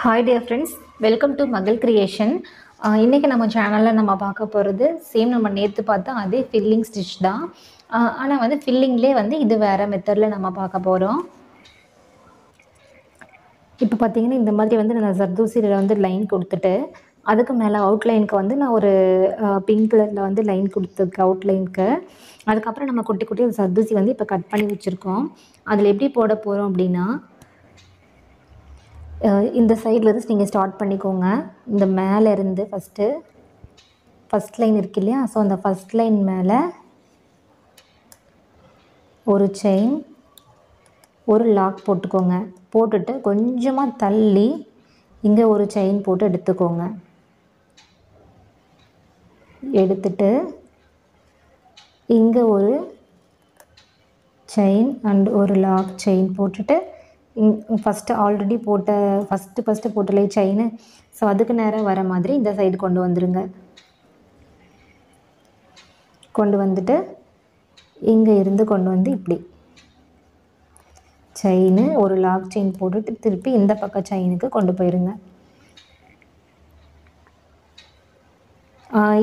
Hi dear friends welcome to Magal creation இன்றைக்கி நம்ம சேனலில் நம்ம பார்க்க போகிறது சேம் நம்ம நேற்று பார்த்தா அதே ஃபில்லிங் ஸ்டிச் தான். ஆனால் வந்து ஃபில்லிங்லேயே வந்து இது வேறு மெத்தடில் நம்ம பார்க்க போகிறோம் இப்போ பார்த்தீங்கன்னா இந்த மாதிரி வந்து நான் சர்தூசியில் வந்து லைன் கொடுத்துட்டு அதுக்கு மேலே அவுட்லைனுக்கு வந்து நான் ஒரு பிங்க் கலரில் வந்து லைன் கொடுத்துருக்கேன் அவுட்லைனுக்கு அதுக்கப்புறம் நம்ம குட்டி குட்டி சர்தூசி வந்து இப்போ கட் பண்ணி வச்சுருக்கோம். அதில் எப்படி போட போகிறோம் அப்படின்னா இந்த சைடில் இருந்து நீங்கள் ஸ்டார்ட் பண்ணிக்கோங்க. இந்த மேலே இருந்து ஃபஸ்ட்டு ஃபஸ்ட் லைன் இருக்கு இல்லையா? ஸோ அந்த ஃபஸ்ட் லைன் மேலே ஒரு செயின் ஒரு லாக் போட்டுக்கோங்க. போட்டுட்டு கொஞ்சமாக தள்ளி இங்கே ஒரு செயின் போட்டு எடுத்துக்கோங்க. எடுத்துட்டு இங்கே ஒரு செயின் அண்ட் ஒரு லாக் செயின் போட்டுட்டு ஃபஸ்ட்டு ஆல்ரெடி போட்ட ஃபஸ்ட்டு ஃபஸ்ட்டு போட்டலே செயின் ஸோ அதுக்கு நேராக வர மாதிரி இந்த சைடு கொண்டு வந்துடுங்க கொண்டு வந்துட்டு இங்கே இருந்து கொண்டு வந்து இப்படி. செயின் ஒரு லாக் செயின் போட்டுட்டு திருப்பி இந்த பக்கம் செயினுக்கு கொண்டு போயிருங்க.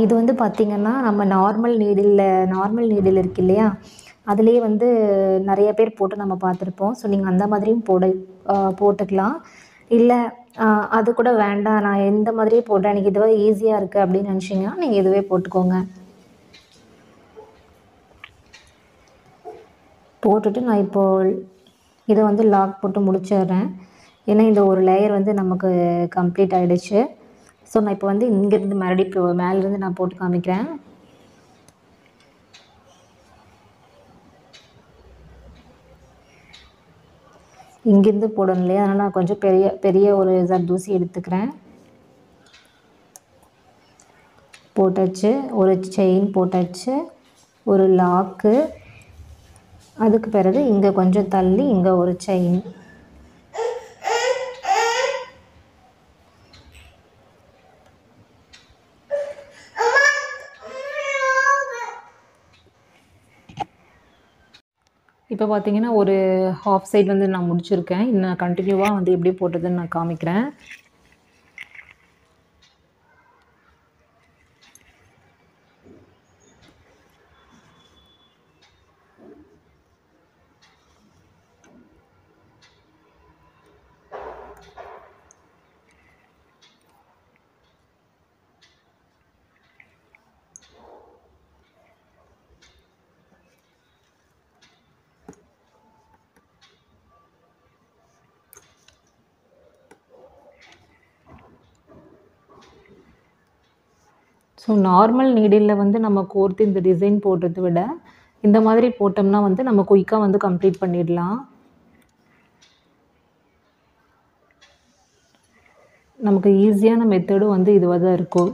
இது வந்து பார்த்திங்கன்னா நம்ம நார்மல் நீடில் நார்மல் நீடில் இருக்கு இல்லையா? அதுலேயே வந்து நிறைய பேர் போட்டு நம்ம பார்த்துருப்போம். ஸோ நீங்கள் அந்த மாதிரியும் போட போட்டுக்கலாம். இல்லை அது கூட வேண்டாம். நான் எந்த மாதிரியே போடுறேன்? எனக்கு இதுவே ஈஸியாக இருக்குது அப்படின்னு நினச்சிங்கன்னா நீங்கள் இதுவே போட்டுக்கோங்க. போட்டுட்டு நான் இப்போது இதை வந்து லாக் போட்டு முடிச்சிடுறேன். ஏன்னா இந்த ஒரு லேயர் வந்து நமக்கு கம்ப்ளீட் ஆகிடுச்சு ஸோ நான் இப்போ வந்து இங்கேருந்து மறுபடியும் இப்போ மேலேருந்து நான் போட்டு காமிக்கிறேன். இங்கேருந்து போடணும் இல்லையா? அதனால் நான் கொஞ்சம் பெரிய பெரிய ஒரு தூசி எடுத்துக்கிறேன். போட்டாச்சு. ஒரு செயின் போட்டாச்சு. ஒரு லாக்கு அதுக்கு பிறகு இங்கே கொஞ்சம் தள்ளி இங்கே ஒரு செயின் இப்போ பார்த்தீங்கன்னா ஒரு ஹாஃப் சைடு வந்து நான் முடிச்சிருக்கேன். இன்னும் கண்டினியூவாக வந்து எப்படி போட்டதுன்னு நான் காமிக்கிறேன். ஸோ நார்மல் நீடில் வந்து நம்ம கோர்த்து இந்த டிசைன் போடுறத விட இந்த மாதிரி போட்டோம்னா வந்து நம்ம குயிக்காக வந்து கம்ப்ளீட் பண்ணிடலாம். நமக்கு ஈஸியான மெத்தடும் வந்து இதுவாக தான் இருக்கும்.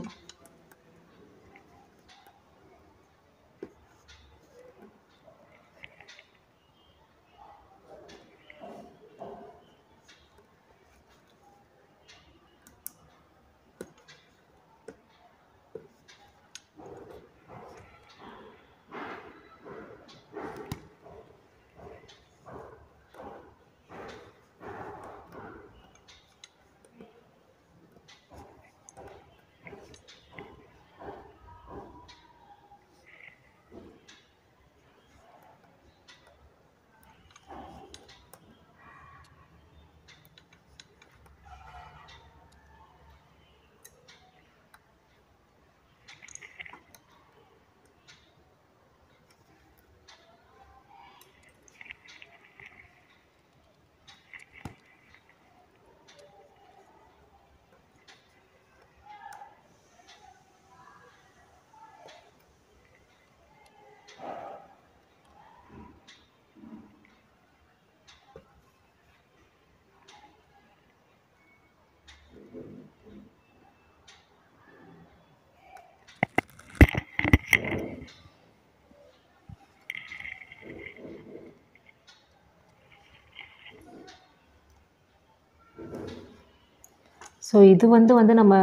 ஸோ இது வந்து வந்து நம்ம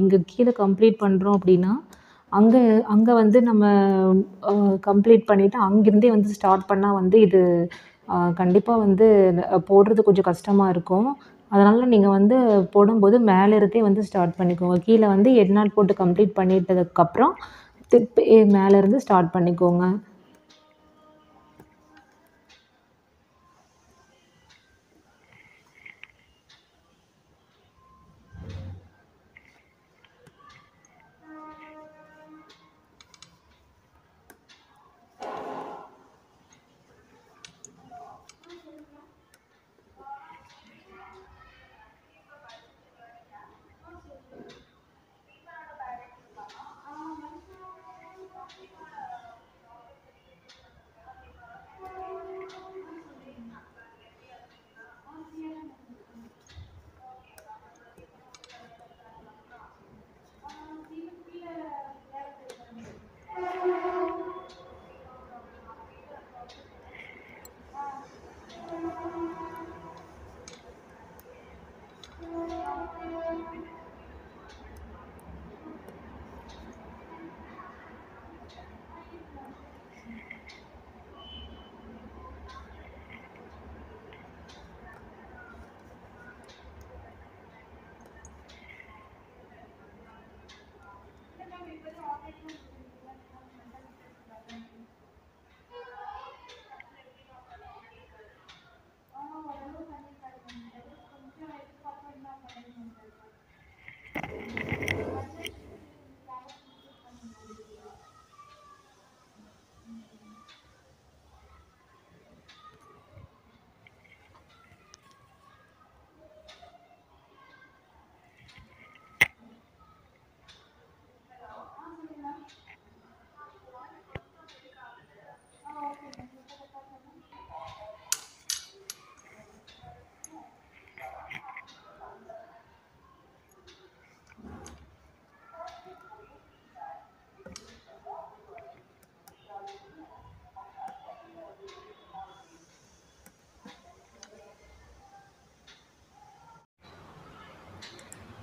இங்கே கீழே கம்ப்ளீட் பண்ணுறோம் அப்படின்னா அங்கே அங்கே வந்து நம்ம கம்ப்ளீட் பண்ணிவிட்டு அங்கேருந்தே வந்து ஸ்டார்ட் பண்ணால் வந்து இது கண்டிப்பாக வந்து போடுறது கொஞ்சம் கஷ்டமாக இருக்கும். அதனால் நீங்கள் வந்து போடும்போது மேலே இருந்தே வந்து ஸ்டார்ட் பண்ணிக்கோங்க. கீழே வந்து ஹெட் நாட் போட்டு கம்ப்ளீட் பண்ணிட்டதுக்கப்புறம் திருப்பி மேலேருந்து ஸ்டார்ட் பண்ணிக்கோங்க.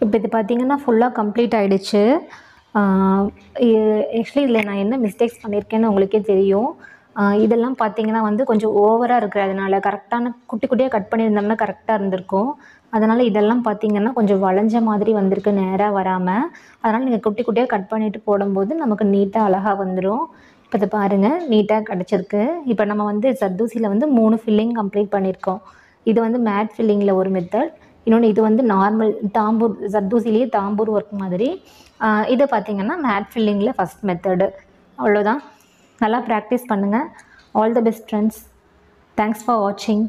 இப்போ இது பார்த்தீங்கன்னா ஃபுல்லாக கம்ப்ளீட் ஆகிடுச்சு ஆக்சுவலி இதில் நான் என்ன மிஸ்டேக்ஸ் பண்ணியிருக்கேன்னு உங்களுக்கே தெரியும். இதெல்லாம் பார்த்தீங்கன்னா வந்து கொஞ்சம் ஓவராக இருக்கிறதுனால கரெக்டான குட்டி குட்டியாக கட் பண்ணியிருந்தோம்னா கரெக்டாக இருந்திருக்கும். அதனால் இதெல்லாம் பார்த்தீங்கன்னா கொஞ்சம் வளைஞ்ச மாதிரி வந்திருக்கு நேராக வராமல் அதனால் நீங்கள் குட்டி குட்டியாக கட் பண்ணிவிட்டு போடும்போது நமக்கு நீட்டாக அழகாக வந்துடும் இப்போ இதை பாருங்கள் நீட்டாக கிடச்சிருக்கு. இப்போ நம்ம வந்து சர்தூசியில் வந்து மூணு ஃபில்லிங் கம்ப்ளீட் பண்ணியிருக்கோம். இது வந்து மேட் ஃபில்லிங்கில் ஒரு மெத்தட் இன்னொன்று இது வந்து நார்மல் தாம்பூர் சர்தூசிலேயே தாம்பூர் ஒர்க் மாதிரி. இது பார்த்தீங்கன்னா மேட் ஃபில்லிங்கில் ஃபஸ்ட் மெத்தடு அவ்வளோதான் நல்லா ப்ராக்டிஸ் பண்ணுங்கள் all the best friends thanks for வாட்சிங்